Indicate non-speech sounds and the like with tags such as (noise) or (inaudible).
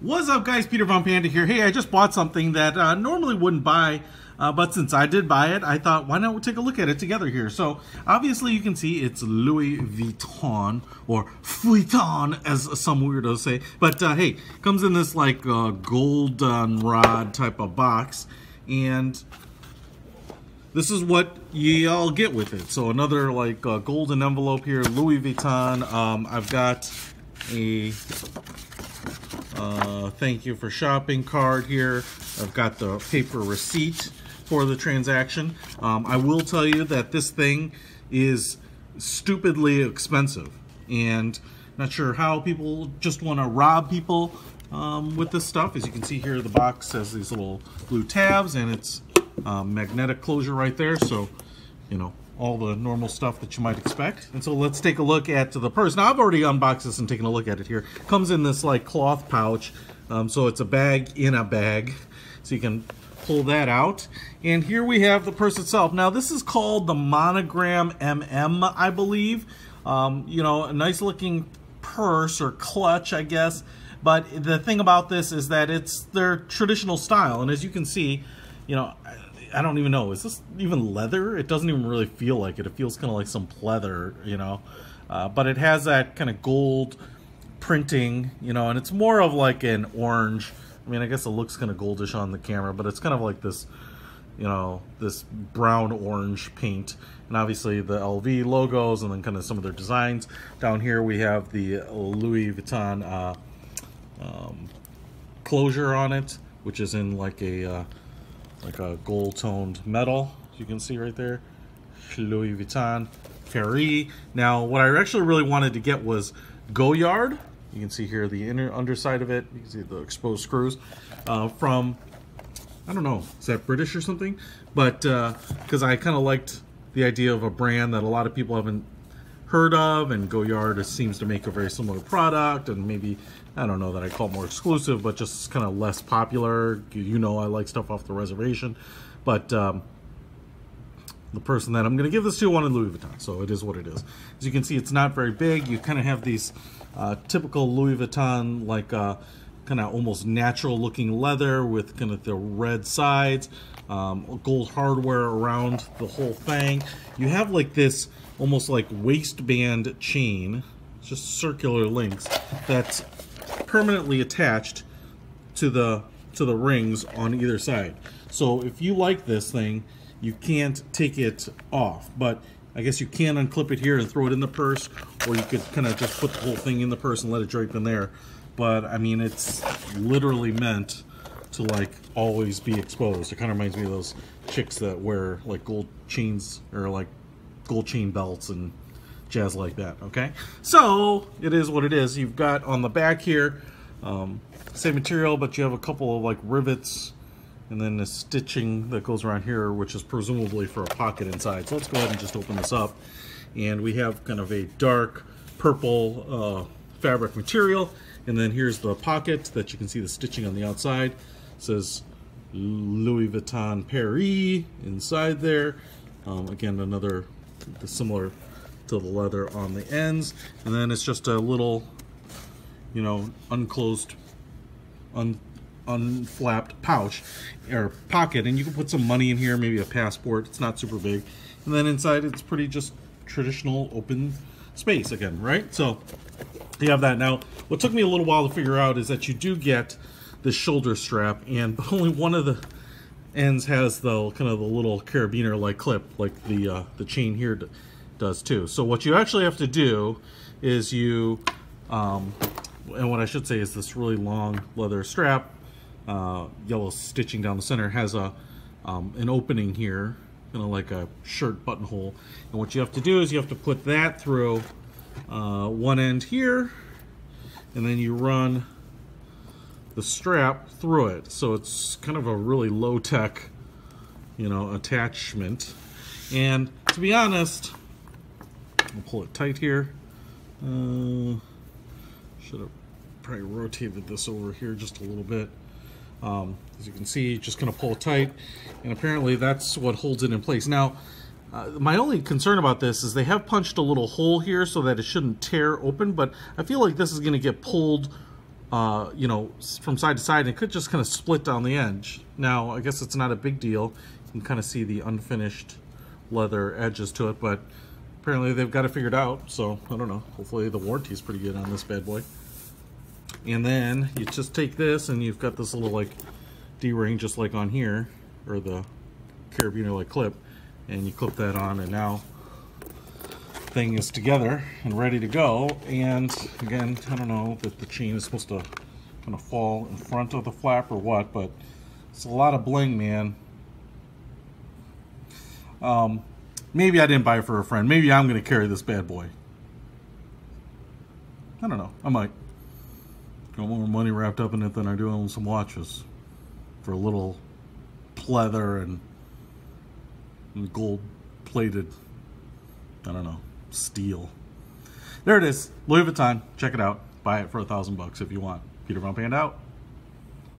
What's up guys, Peter Von Panda here. Hey, I just bought something that uh, normally wouldn't buy, uh, but since I did buy it, I thought why not take a look at it together here. So obviously you can see it's Louis Vuitton, or Vuitton as some weirdos say. But uh, hey, comes in this like uh, golden rod type of box, and this is what you all get with it. So another like uh, golden envelope here, Louis Vuitton. Um, I've got a uh, thank you for shopping card here. I've got the paper receipt for the transaction. Um, I will tell you that this thing is stupidly expensive and not sure how people just want to rob people um, with this stuff. As you can see here, the box has these little blue tabs and it's um, magnetic closure right there. So, you know, all the normal stuff that you might expect. And so let's take a look at the purse. Now I've already unboxed this and taken a look at it here. Comes in this like cloth pouch. Um, so it's a bag in a bag. So you can pull that out. And here we have the purse itself. Now this is called the Monogram MM, I believe. Um, you know, a nice looking purse or clutch, I guess. But the thing about this is that it's their traditional style. And as you can see, you know, I don't even know. Is this even leather? It doesn't even really feel like it. It feels kind of like some pleather, you know. Uh, but it has that kind of gold printing, you know, and it's more of like an orange. I mean, I guess it looks kind of goldish on the camera, but it's kind of like this, you know, this brown orange paint. And obviously the LV logos and then kind of some of their designs. Down here we have the Louis Vuitton uh, um, closure on it, which is in like a... Uh, like a gold toned metal you can see right there. Louis Vuitton Paris now what I actually really wanted to get was Goyard. You can see here the inner underside of it. You can see the exposed screws uh, from I don't know is that British or something? But because uh, I kind of liked the idea of a brand that a lot of people haven't heard of and Goyard seems to make a very similar product and maybe I don't know that I call it more exclusive but just kind of less popular. You know I like stuff off the reservation but um, the person that I'm going to give this to wanted Louis Vuitton so it is what it is. As you can see it's not very big. You kind of have these uh, typical Louis Vuitton like uh, kind of almost natural looking leather with kind of the red sides um, gold hardware around the whole thing you have like this almost like waistband chain, just circular links that's permanently attached to the to the rings on either side. So if you like this thing, you can't take it off, but I guess you can unclip it here and throw it in the purse, or you could kind of just put the whole thing in the purse and let it drape in there. But I mean, it's literally meant to like always be exposed. It kind of reminds me of those chicks that wear like gold chains or like gold chain belts and jazz like that, okay? So, it is what it is. You've got on the back here, um, same material, but you have a couple of like rivets and then the stitching that goes around here, which is presumably for a pocket inside. So let's go ahead and just open this up. And we have kind of a dark purple uh, fabric material. And then here's the pocket that you can see the stitching on the outside. It says Louis Vuitton Paris inside there. Um, again, another similar to the leather on the ends. And then it's just a little, you know, unclosed, un, unflapped pouch or pocket. And you can put some money in here, maybe a passport. It's not super big. And then inside it's pretty just traditional open space again, right? So you have that. Now, what took me a little while to figure out is that you do get the shoulder strap and but (laughs) only one of the ends has the kind of the little carabiner like clip like the uh, the chain here does too. So what you actually have to do is you um, and what I should say is this really long leather strap uh, yellow stitching down the center has a um, an opening here kind of like a shirt buttonhole. And what you have to do is you have to put that through uh, one end here and then you run the strap through it. So it's kind of a really low-tech, you know, attachment. And to be honest, I'll pull it tight here. Uh, should have probably rotated this over here just a little bit. Um, as you can see, just of pull tight, and apparently that's what holds it in place. Now, uh, my only concern about this is they have punched a little hole here so that it shouldn't tear open, but I feel like this is going to get pulled uh, you know, from side to side, and it could just kind of split down the edge. Now, I guess it's not a big deal. You can kind of see the unfinished leather edges to it, but apparently they've got it figured out, so I don't know. Hopefully the warranty is pretty good on this bad boy. And then you just take this and you've got this little like D-ring just like on here, or the carabiner like clip, and you clip that on and now thing is together and ready to go. And again, I don't know that the chain is supposed to kind of fall in front of the flap or what, but it's a lot of bling, man. Um, maybe I didn't buy it for a friend. Maybe I'm going to carry this bad boy. I don't know. I might. Got more money wrapped up in it than I do on some watches. For a little pleather and gold plated, I don't know, steel. There it is. Louis Vuitton. Check it out. Buy it for a thousand bucks if you want. Peter Von Panda out.